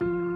you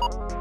you.